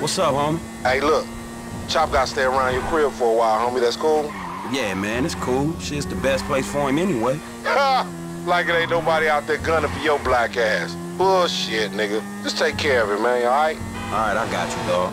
What's up, homie? Hey, look. Chop got to stay around your crib for a while, homie. That's cool? Yeah, man, it's cool. Shit's the best place for him anyway. Ha! like it ain't nobody out there gunning for your black ass. Bullshit, nigga. Just take care of it, man, all right? All right, I got you, dog.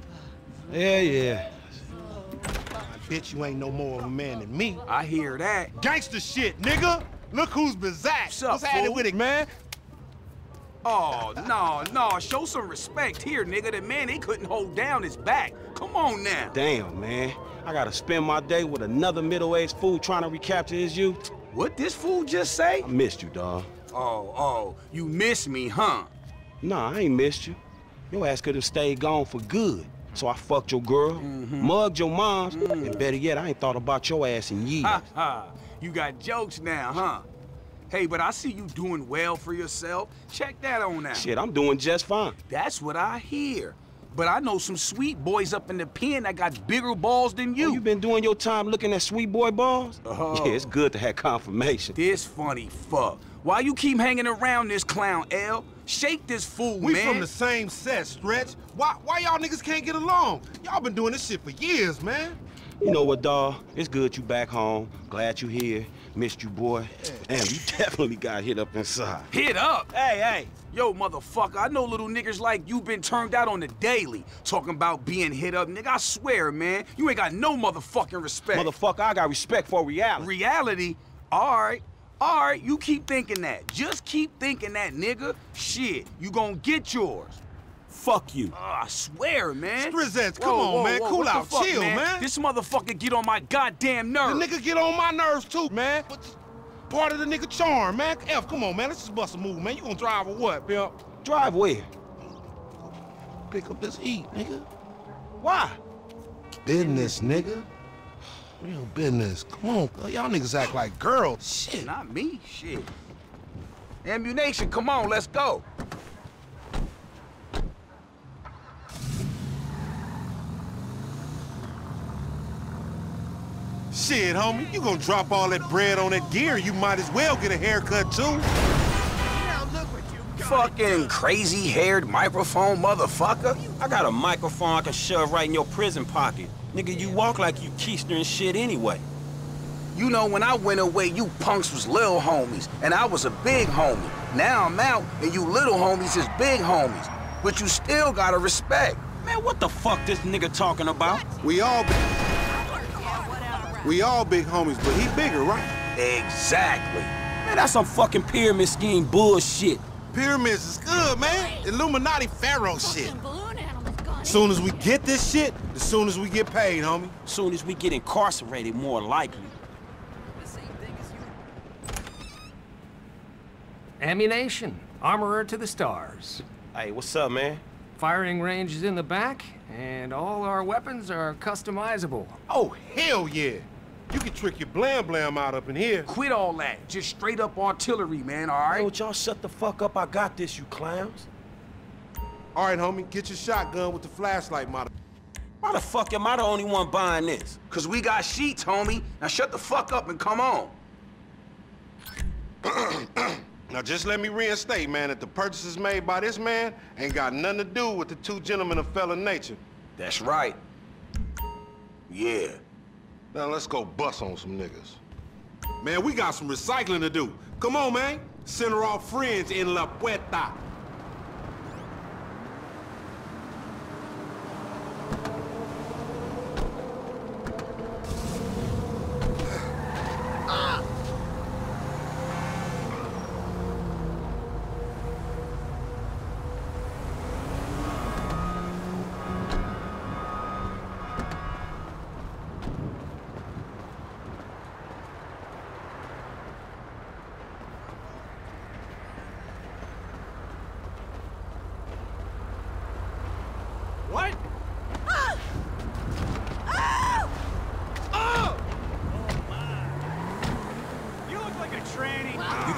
Yeah, yeah. I bet you ain't no more of a man than me. I hear that. Gangster shit, nigga. Look who's bizarre. What's up, What's happening fool? with it, man? Oh, no, no. Show some respect here, nigga. The man, he couldn't hold down his back. Come on now. Damn, man. I gotta spend my day with another middle-aged fool trying to recapture his youth. What this fool just say? I missed you, dawg. Oh, oh, you miss me, huh? Nah, I ain't missed you. Your ass could have stayed gone for good. So I fucked your girl, mm-hmm. mugged your moms, mm. and better yet, I ain't thought about your ass in years. Ha ha. You got jokes now, huh? Hey, but I see you doing well for yourself. Check that on out. Shit, I'm doing just fine. That's what I hear. But I know some sweet boys up in the pen that got bigger balls than you. Oh, you been doing your time looking at sweet boy balls? Oh. Yeah, it's good to have confirmation. This funny fuck. Why you keep hanging around this clown, L? Shake this fool, We man. We from the same set, Stretch. Why, why y'all niggas can't get along? Y'all been doing this shit for years, man. You know what, dawg? It's good you back home. Glad you here. Missed you, boy. Damn, you definitely got hit up inside. Hit up. Hey, hey. Yo, motherfucker, I know little niggas like you been turned out on the daily. Talking about being hit up, nigga. I swear, man, you ain't got no motherfucking respect. Motherfucker, I got respect for reality. Reality? Alright. Alright, you keep thinking that. Just keep thinking that, nigga. Shit, you gonna get yours. Fuck you. Oh, I swear, man. Strizzettes, come Whoa, on, whoa, man. whoa, Cool out. fuck, Chill, man. This motherfucker get on my goddamn nerves. The nigga get on my nerves too, man. But part of the nigga charm, man. F, come on, man. Let's just bust a move, man. You gonna drive or what, pimp? Drive where? Pick up this heat, nigga. Why? Business, nigga. Real business. Come on, y'all niggas act like girls. Shit. Not me, shit. Ammu-Nation, come on, let's go. Shit, homie. You gonna drop all that bread on that gear, you might as well get a haircut too. Fucking crazy-haired microphone motherfucker. I got a microphone I can shove right in your prison pocket. Nigga, you walk like you keister and shit anyway. You know, when I went away, you punks was little homies, and I was a big homie. Now I'm out, and you little homies is big homies. But you still gotta respect. Man, what the fuck this nigga talking about? We all big, we all big homies, but he bigger, right? Exactly. Man, that's some fucking pyramid scheme bullshit. Pyramids is good, man. Illuminati pharaoh shit. balloon. Soon as we get this shit, as soon as we get paid, homie. As soon as we get incarcerated, more likely. Ammu-Nation. Armorer to the stars. Hey, what's up, man? Firing range is in the back, and all our weapons are customizable. Oh, hell yeah. You can trick your blam blam out up in here. Quit all that. Just straight up artillery, man, all right? Hey, right? would y'all shut the fuck up? I got this, you clowns. All right, homie, get your shotgun with the flashlight model. Why the fuck am I the only one buying this? Cause we got sheets, homie. Now shut the fuck up and come on. Now just let me reinstate, man, that the purchases made by this man ain't got nothing to do with the two gentlemen of felon nature. That's right. Yeah. Now let's go bust on some niggas. Man, we got some recycling to do. Come on, man. Send her off friends in La Puerta. What? You look like a tranny. You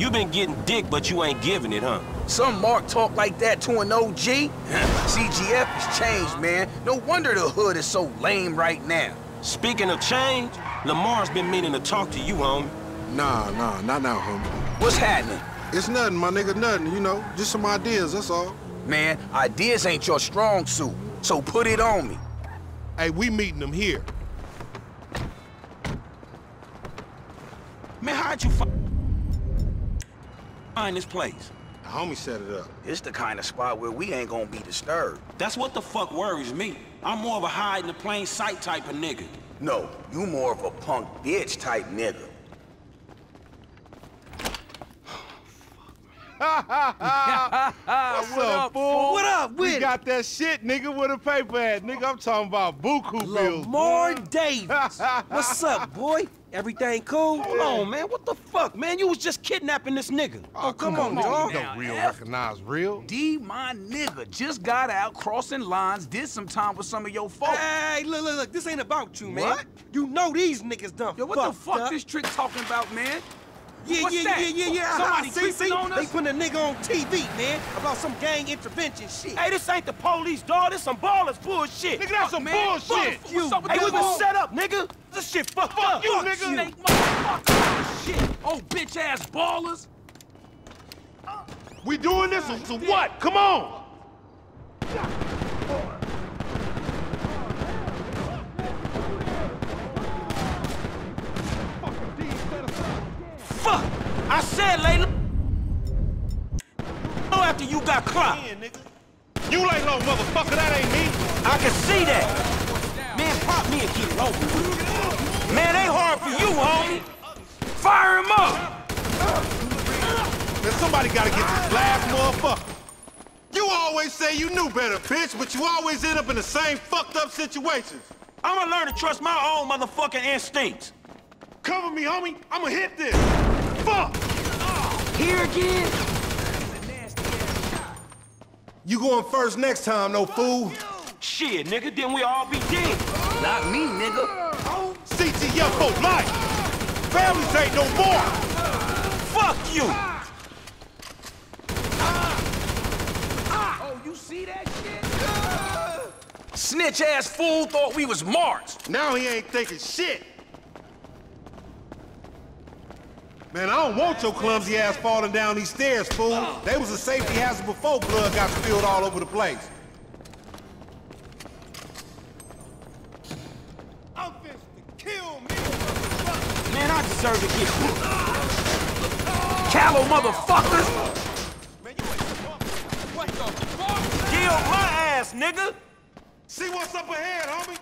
You been getting dick, but you ain't giving it, huh? Some Mark talk like that to an OG. CGF has changed, man. No wonder the hood is so lame right now. Speaking of change, Lamar's been meaning to talk to you, homie. Nah, nah, not now, homie. What's happening? It's nothing, my nigga, nothing, you know. Just some ideas, that's all. Man, ideas ain't your strong suit, so put it on me. Hey, we meeting them here. Man, how'd you fi- find this place? The homie set it up. It's the kind of spot where we ain't gonna be disturbed. That's what the fuck worries me. I'm more of a hide in the plain sight type of nigga. No, you more of a punk bitch type nigga. What's up, fool? What up with We it? got that shit, nigga, with a paper at. Nigga, I'm talking about buku bills. Lamar boy. Davis. What's up, boy? Everything cool? Hold on, man. What the fuck, man? You was just kidnapping this nigga. Oh, oh come, come on, on, dog. You don't real F. recognize real. D, my nigga, just got out crossing lines, did some time with some of your folks. Hey, look, look, look. This ain't about you, man. What? You know these niggas done Yo, what the fucked fuck up. this trick talking about, man? Yeah, What's yeah, that? yeah, yeah, yeah. Somebody see, creeping see? on They us? putting a nigga on TV, man, about some gang intervention shit. Hey, this ain't the police, dog. This some Ballas bullshit. Nigga, that's some man. bullshit. Fuck you. What's up with Hey, this we been set up, nigga. This shit fucked Fuck up. you, Fuck nigga. Snake motherfucker. Shit. Oh, bitch ass Ballas. We doing this, so what? Come on. Fuck! I said, Layla. No, after you got clocked. You lay low, motherfucker. That ain't me. I can see that. Man, pop me and get it over with. Man, ain't hard for you, homie. Fire him up. Man, somebody gotta get this last motherfucker. You always say you knew better, bitch, but you always end up in the same fucked up situations. I'ma learn to trust my own motherfucking instincts. Cover me, homie. I'ma hit this. Fuck! Here again? You going first next time, no fool. Shit, nigga, then we all be dead. Not me, nigga. CGF for life. Families ain't no more. Fuck you. Oh, you see that shit? Snitch ass fool thought we was marks. Now he ain't thinking shit. Man, I don't want your clumsy ass falling down these stairs, fool. They was a safety hazard before blood got spilled all over the place. I deserve to get Callow motherfuckers. Kill my ass, nigga. See what's up ahead, homie.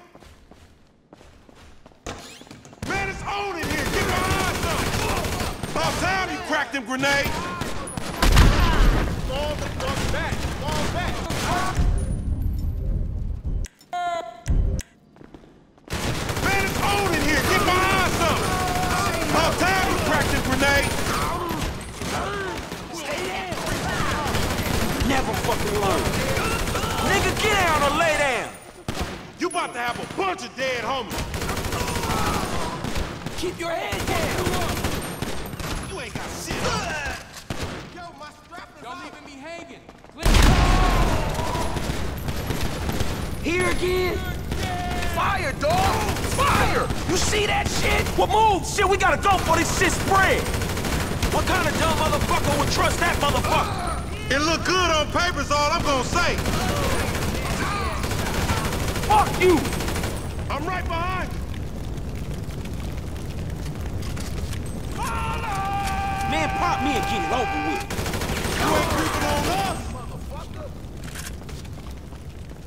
Man, it's on in here. Get behind something. About time you cracked them grenades. Fall the fuck back. Fall back. Man, it's on in here. Get behind something. About time you cracked them grenades. Never fucking learn. Nigga, get down or lay down. You about to have a bunch of dead homies. Keep your head down. You ain't got shit. Yo, my strap is Y'all out. leaving me hanging. Here again? Fire, dog! Fire! You see that shit? Well, move! Shit, we gotta go for this shit spread! What kind of dumb motherfucker would trust that motherfucker? It look good on paper is all I'm gonna say. Fuck you! I'm right behind you. Man, pop me and get it over with.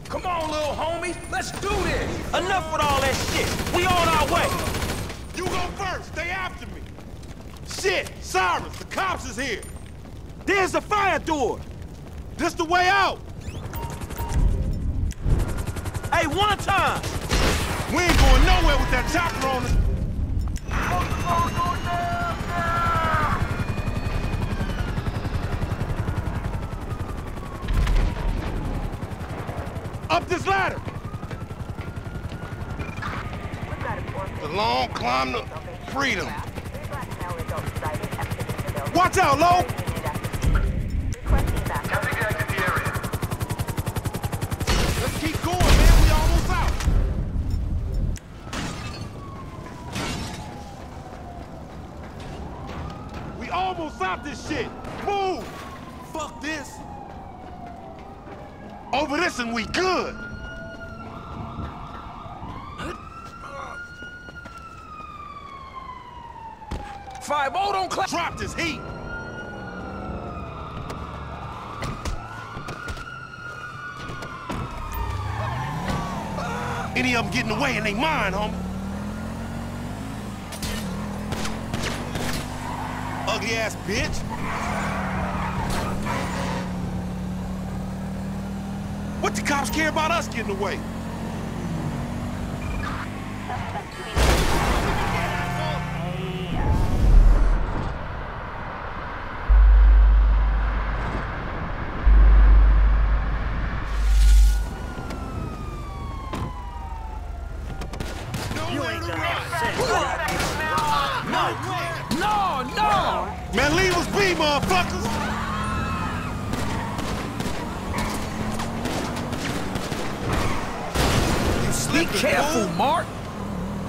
Come on, little homie. Let's do this. Enough with all that shit. We on our way. You go first. Stay after me. Shit, Cyrus, the cops is here. There's the fire door. This the way out. Hey, one time. We ain't going nowhere with that chopper on us. Up this ladder. The long climb to freedom. Watch out, Lo! Let's keep going, man. We almost out. We almost out this shit. Move. Fuck this. Over this and we good. Five oh don't clap. Drop this heat. Any of them getting away and they mine, homie. Ugly ass bitch. What the cops care about us getting away? No, no. Man, leave us be, motherfuckers! Be careful, fool. Mark.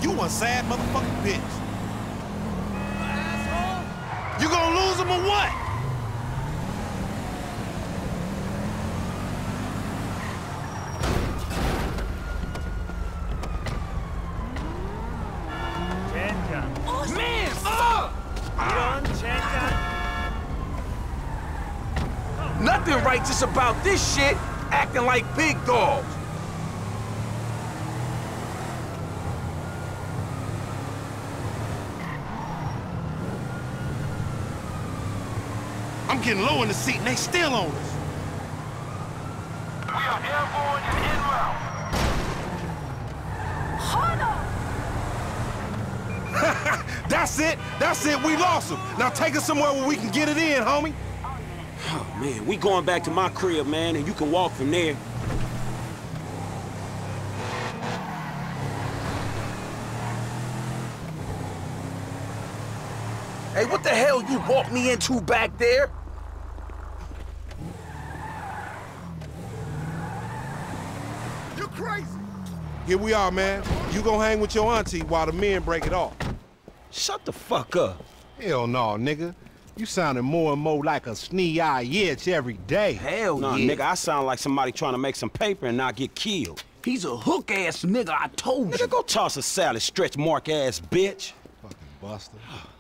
You a sad motherfucking bitch. You gonna lose him or what? Man, fuck! Nothing righteous about this shit. Acting like big dogs. I'm getting low in the seat and they still on us. That's it. That's it. We lost them! Now take us somewhere where we can get it in, homie. Oh, man, we going back to my crib, man, and you can walk from there. Hey, what the hell you walked me into back there? You crazy. Here we are, man. You gonna hang with your auntie while the men break it off. Shut the fuck up. Hell no, nigga. You sounding more and more like a snee-eye itch every day. Hell Nah, yeah. nigga, I sound like somebody trying to make some paper and not get killed. He's a hook-ass nigga, I told you. Nigga, go toss a salad, stretch mark ass bitch. Fucking buster.